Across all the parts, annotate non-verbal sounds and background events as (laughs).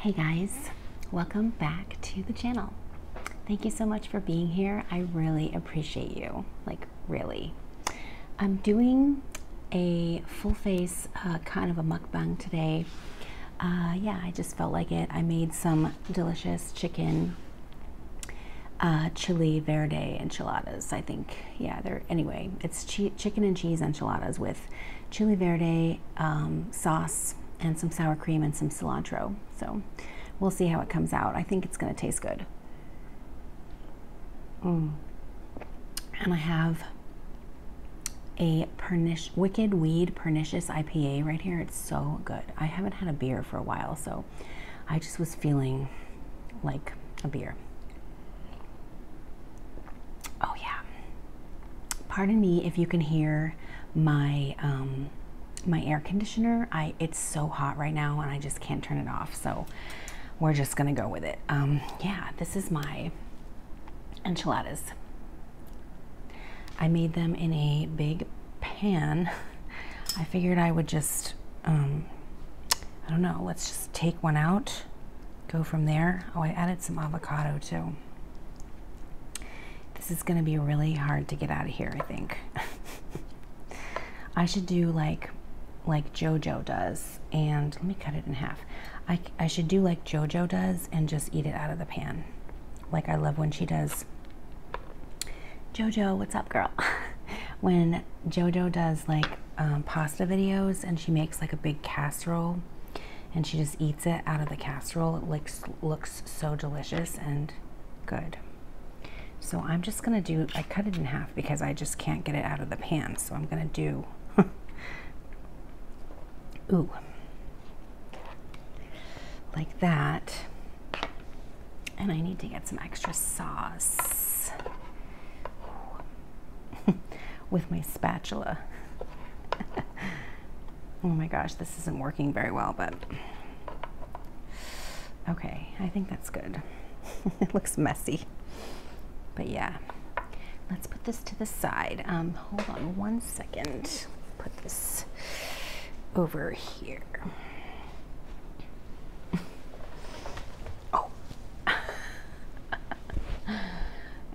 Hey guys, welcome back to the channel. Thank you so much for being here. I really appreciate you, like really. I'm doing a full face uh, kind of a mukbang today. Uh, yeah, I just felt like it. I made some delicious chicken uh, chili verde enchiladas. I think, yeah, they're anyway. It's chicken and cheese enchiladas with chili verde um, sauce and some sour cream and some cilantro. So we'll see how it comes out. I think it's going to taste good. Mm. And I have a pernic Wicked Weed Pernicious IPA right here. It's so good. I haven't had a beer for a while, so I just was feeling like a beer. Oh yeah. Pardon me if you can hear my um, my air conditioner. I it's so hot right now and I just can't turn it off. So we're just gonna go with it. Um, yeah, this is my enchiladas. I made them in a big pan. I figured I would just, um, I don't know, let's just take one out, go from there. Oh, I added some avocado too. This is gonna be really hard to get out of here, I think. (laughs) I should do like like JoJo does, and let me cut it in half. I, I should do like JoJo does and just eat it out of the pan. Like I love when she does. JoJo, what's up, girl? (laughs) when JoJo does like um, pasta videos and she makes like a big casserole and she just eats it out of the casserole, it looks, looks so delicious and good. So I'm just gonna do, I cut it in half because I just can't get it out of the pan. So I'm gonna do Ooh. Like that. And I need to get some extra sauce (laughs) with my spatula. (laughs) oh my gosh, this isn't working very well, but okay, I think that's good. (laughs) it looks messy, but yeah. Let's put this to the side. Um, hold on one second. Put this over here. (laughs) oh. (laughs)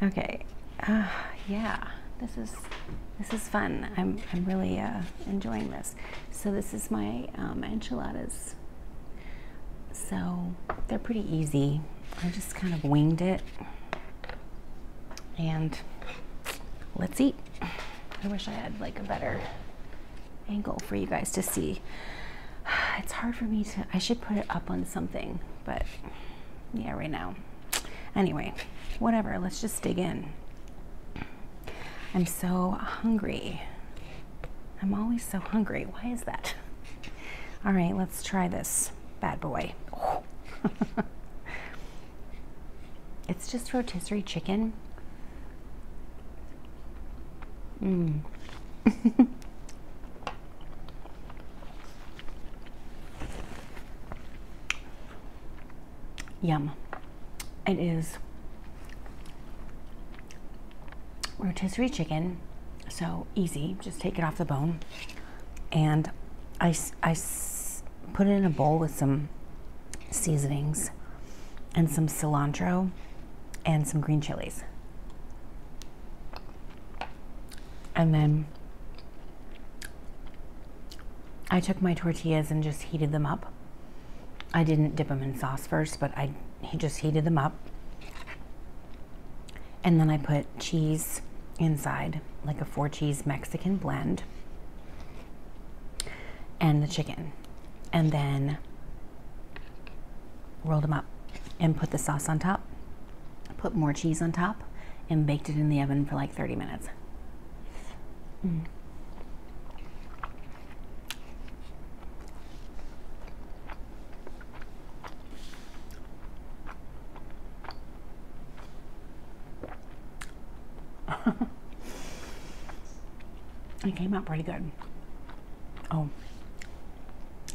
okay. Uh, yeah, this is this is fun. I'm I'm really uh, enjoying this. So this is my um, enchiladas. So they're pretty easy. I just kind of winged it, and let's eat. I wish I had like a better angle for you guys to see. (sighs) It's hard for me to, I should put it up on something, but yeah, right now. Anyway, whatever, let's just dig in. I'm so hungry. I'm always so hungry. Why is that? (laughs) All right, let's try this bad boy. Oh. (laughs) it's just rotisserie chicken. Mmm. (laughs) Yum. It is rotisserie chicken, so easy. Just take it off the bone. And I, I put it in a bowl with some seasonings and some cilantro and some green chilies. And then I took my tortillas and just heated them up I didn't dip them in sauce first, but I he just heated them up. And then I put cheese inside, like a four cheese Mexican blend, and the chicken. And then rolled them up and put the sauce on top, put more cheese on top, and baked it in the oven for like 30 minutes. Mm. It came out pretty good. Oh,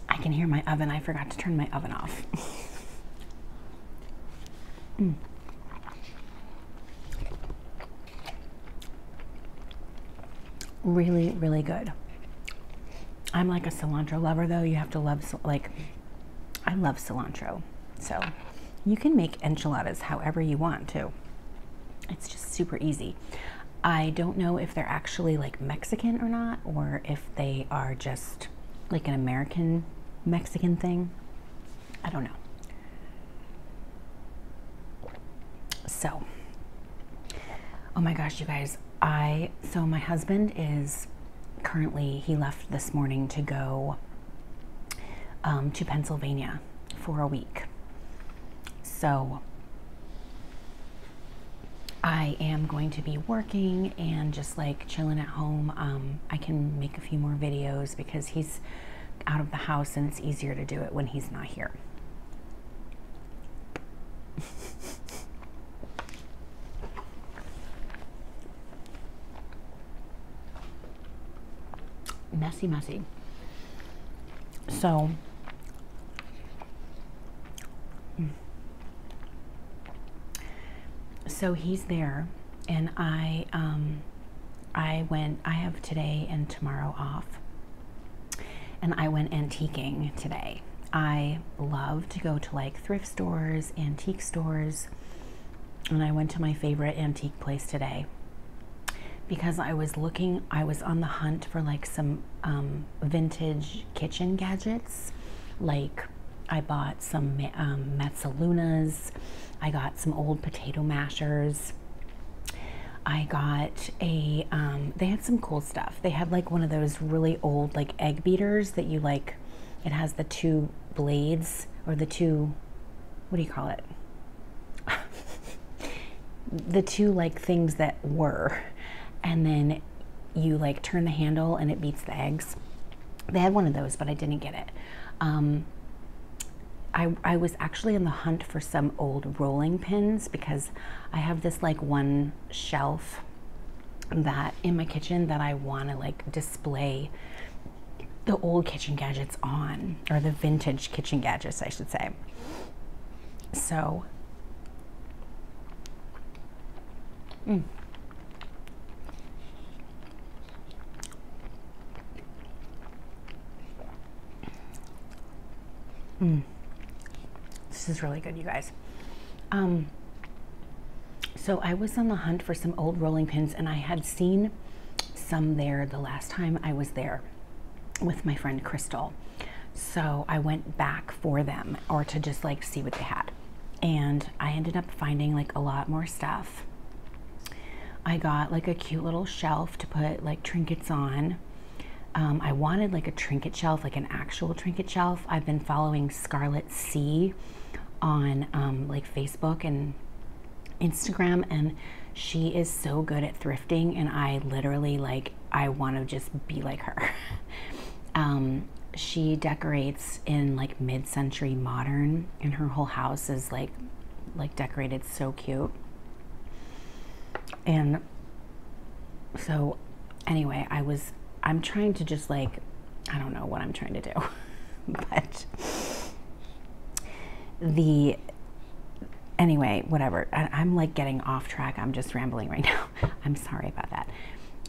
I can hear my oven. I forgot to turn my oven off. (laughs) mm. Really, really good. I'm like a cilantro lover though. You have to love, like, I love cilantro. So you can make enchiladas however you want to. It's just super easy. I don't know if they're actually like Mexican or not, or if they are just like an American Mexican thing. I don't know. So, oh my gosh, you guys, I, so my husband is currently, he left this morning to go um, to Pennsylvania for a week. So, I am going to be working and just like chilling at home. Um, I can make a few more videos because he's out of the house and it's easier to do it when he's not here. (laughs) messy, messy. So, so he's there, and I, um, I went. I have today and tomorrow off, and I went antiquing today. I love to go to like thrift stores, antique stores, and I went to my favorite antique place today because I was looking, I was on the hunt for like some um, vintage kitchen gadgets. Like I bought some um, I got some old potato mashers. I got a, um, they had some cool stuff. They had like one of those really old like egg beaters that you like, it has the two blades or the two, what do you call it? (laughs) the two like things that were and then you like turn the handle and it beats the eggs. They had one of those, but I didn't get it. Um, I, I was actually on the hunt for some old rolling pins because I have this like one shelf that in my kitchen that I want to like display the old kitchen gadgets on, or the vintage kitchen gadgets, I should say. So, mm. Mm. Is really good, you guys. Um, so I was on the hunt for some old rolling pins, and I had seen some there the last time I was there with my friend Crystal. So I went back for them or to just like see what they had. And I ended up finding like a lot more stuff. I got like a cute little shelf to put like trinkets on. Um, I wanted like a trinket shelf, like an actual trinket shelf. I've been following Scarlet C on um, like Facebook and Instagram, and she is so good at thrifting. And I literally like, I want to just be like her. (laughs) um, she decorates in like mid-century modern, and her whole house is like like decorated so cute. And so, anyway, I was I'm trying to just like, I don't know what I'm trying to do, (laughs) but the, anyway, whatever. I, am like getting off track. I'm just rambling right (laughs) now. I'm sorry about that.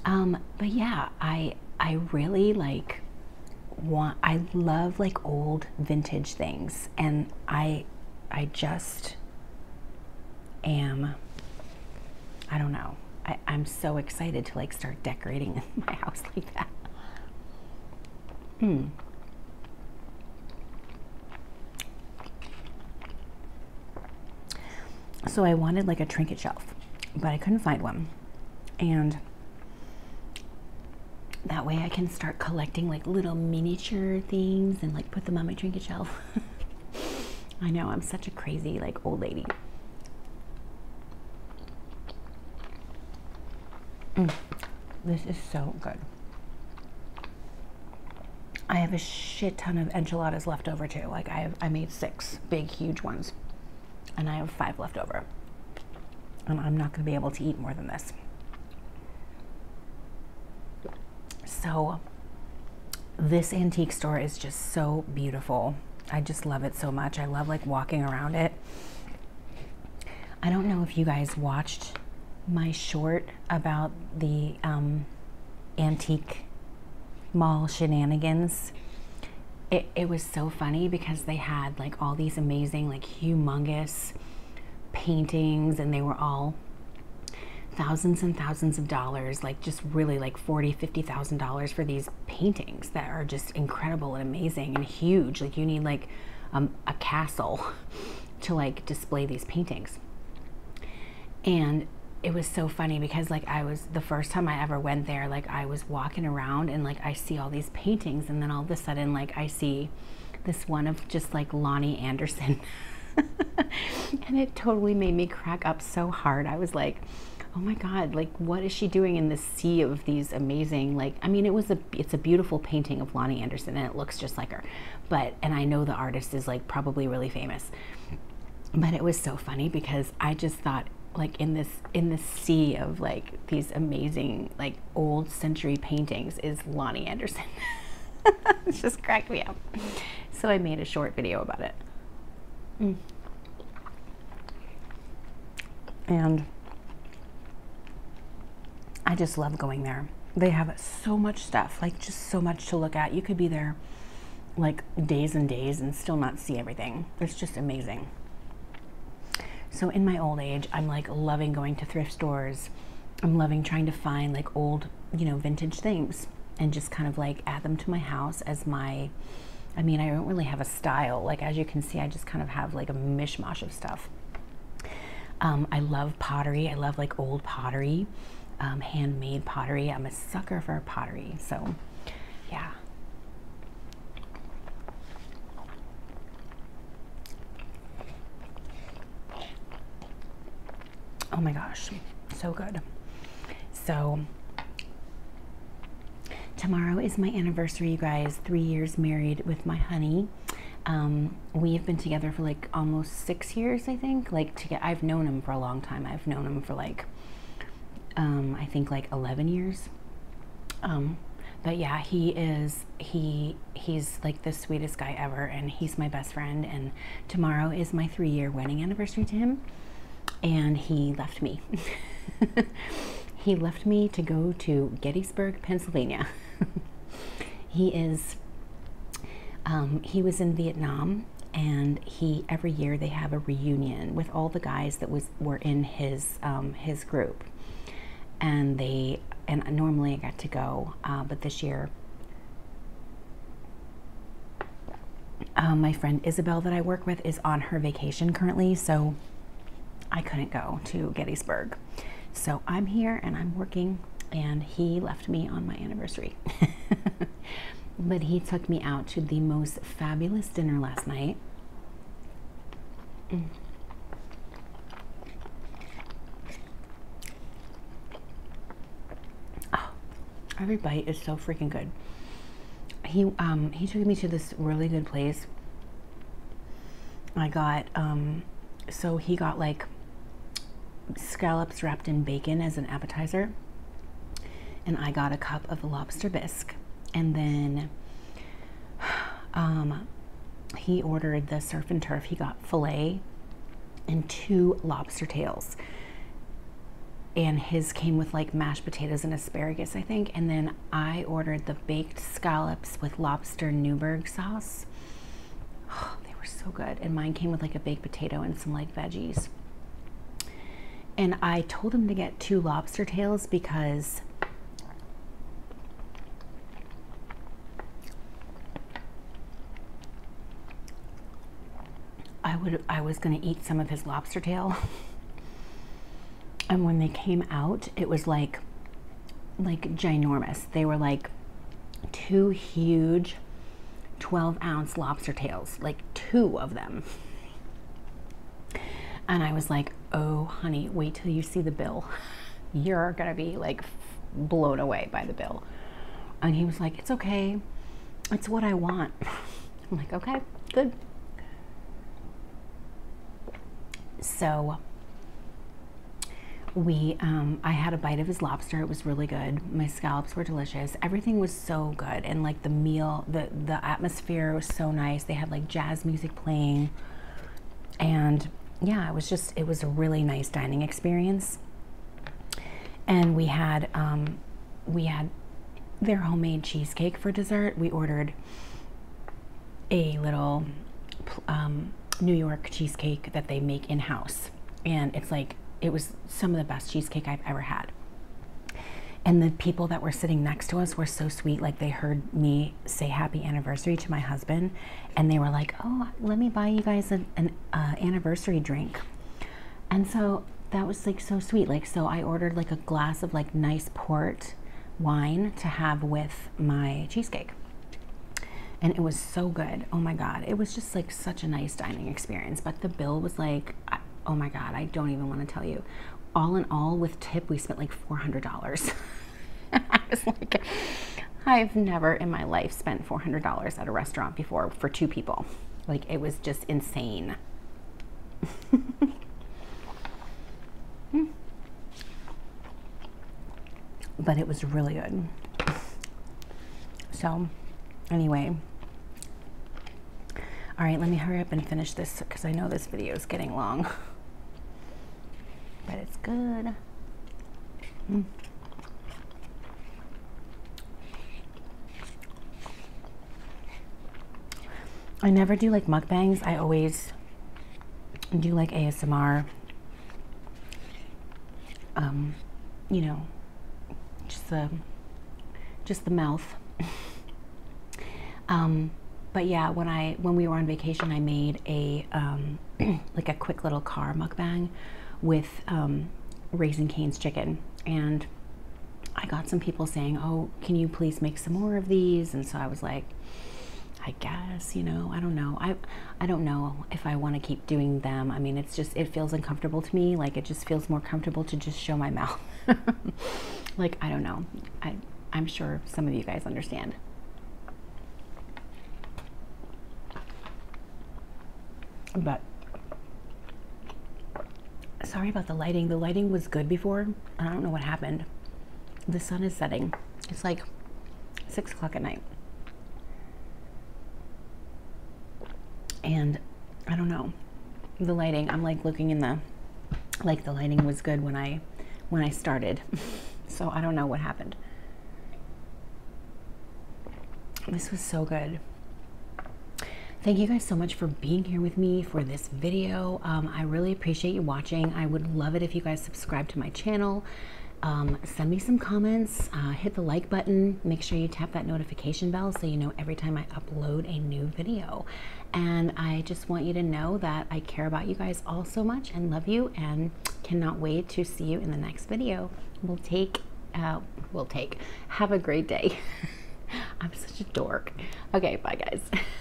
Um, but yeah, I, I really like want, I love like old vintage things and I, I just am, I don't know. I, am so excited to like start decorating (laughs) my house like that. Hmm. So I wanted like a trinket shelf, but I couldn't find one. And that way I can start collecting like little miniature things and like put them on my trinket shelf. (laughs) I know I'm such a crazy like old lady. This is so good. I have a shit ton of enchiladas left over too. Like I have, I made six big, huge ones, and I have five left over. And I'm not going to be able to eat more than this. So, this antique store is just so beautiful. I just love it so much. I love like walking around it. I don't know if you guys watched my short about the um, antique mall shenanigans. it, it was so funny because they had like all these amazing, like humongous paintings, and they were all thousands and thousands of dollars, like just really like forty, fifty thousand dollars for these paintings that are just incredible and amazing and huge. Like you need like um, a castle (laughs) to like display these paintings. And it was so funny because like I was the first time I ever went there, like I was walking around and like I see all these paintings and then all of a sudden like I see this one of just like Loni Anderson. (laughs) and it totally made me crack up so hard. I was like, oh my god like what is she doing in this sea of these amazing like i mean it was a it's a beautiful painting of loni anderson and it looks just like her but and i know the artist is like probably really famous but it was so funny because i just thought like in this in this sea of like these amazing like old century paintings is loni anderson (laughs) it just cracked me up so i made a short video about it mm. and I just love going there. They have so much stuff, like just so much to look at. You could be there like days and days and still not see everything. It's just amazing. So in my old age, I'm like loving going to thrift stores. I'm loving trying to find like old, you know, vintage things and just kind of like add them to my house as my I mean, I don't really have a style. Like as you can see, I just kind of have like a mishmash of stuff. Um, I love pottery. I love like old pottery um, handmade pottery. I'm a sucker for pottery. So, yeah. Oh my gosh, so good. So, tomorrow is my anniversary, you guys. Three years married with my honey. Um, we've been together for like almost six years, I think. Like, to get, I've known him for a long time. I've known him for like um, I think like 11 years. Um, but yeah, he is he he's like the sweetest guy ever, and he's my best friend. And tomorrow is my three year wedding anniversary to him, and he left me. (laughs) he left me to go to Gettysburg, Pennsylvania. (laughs) he is um, he was in Vietnam and he every year they have a reunion with all the guys that was were in his um, his group and they and normally I got to go, uh, but this year um, my friend Isabel that I work with is on her vacation currently, so I couldn't go to Gettysburg. So I'm here and I'm working, and he left me on my anniversary. (laughs) but he took me out to the most fabulous dinner last night. Mm. Every bite is so freaking good. He um, he took me to this really good place. I got um, so he got like scallops wrapped in bacon as an appetizer, and I got a cup of lobster bisque, and then (sighs) um, he ordered the surf and turf. He got fillet and two lobster tails and his came with like mashed potatoes and asparagus, I think. And then I ordered the baked scallops with lobster Newburg sauce. Oh, (sighs) they were so good. And mine came with like a baked potato and some like veggies. And I told him to get two lobster tails because I would I was going to eat some of his lobster tail. and when they came out it was like like ginormous they were like two huge 12 ounce lobster tails like two of them and i was like oh honey wait till you see the bill. (laughs) You're gonna be like blown away by the bill. And he was like it's okay. It's what i want. (laughs) I'm like okay good. So we um, i had a bite of his lobster. It was really good. My scallops were delicious. Everything was so good. And like the meal the the atmosphere was so nice. They had like jazz music playing. And yeah it was just it was a really nice dining experience and we had um, we had their homemade cheesecake for dessert we ordered a little um, New York cheesecake that they make in house. And it's like, it was some of the best cheesecake I've ever had. And the people that were sitting next to us were so sweet. Like they heard me say happy anniversary to my husband, and they were like, "Oh, let me buy you guys an, an uh, anniversary drink." And so that was like so sweet. Like so, I ordered like a glass of like nice port wine to have with my cheesecake, and it was so good. Oh my god, it was just like such a nice dining experience. But the bill was like, oh my god, I don't even want to tell you all in all with tip we spent like $400 (laughs) i was like i've never in my life spent $400 at a restaurant before for two people. Like it was just insane. (laughs) But it was really good. So anyway. All right let me hurry up and finish this because i know this video is getting long (laughs) but it's good. Mm. I never do like mukbangs. I always do like ASMR. Um, you know, just the just the mouth. (laughs) um, but yeah, when I when we were on vacation, I made a um, (clears throat) like a quick little car mukbang with um, Raising Cane's chicken. And I got some people saying, oh, can you please make some more of these? And so I was like, I guess, you know, I don't know. I I don't know if I want to keep doing them. I mean, it's just it feels uncomfortable to me. Like it just feels more comfortable to just show my (laughs) mouth. like I don't know. I I'm sure some of you guys understand. But sorry about the lighting. The lighting was good before. I don't know what happened. The sun is setting. It's like six o'clock at night. And I don't know. The lighting, I'm like looking in the like the lighting was good when I when I started. (laughs) so I don't know what happened. This was so good. Thank you guys so much for being here with me for this video. Um, I really appreciate you watching. I would love it if you guys subscribe to my channel. Um, send me some comments, uh, hit the like button, make sure you tap that notification bell so you know every time I upload a new video. And I just want you to know that I care about you guys all so much and love you and cannot wait to see you in the next video. We'll take, uh, we'll take. Have a great day. (laughs) I'm such a dork. Okay, bye guys. (laughs)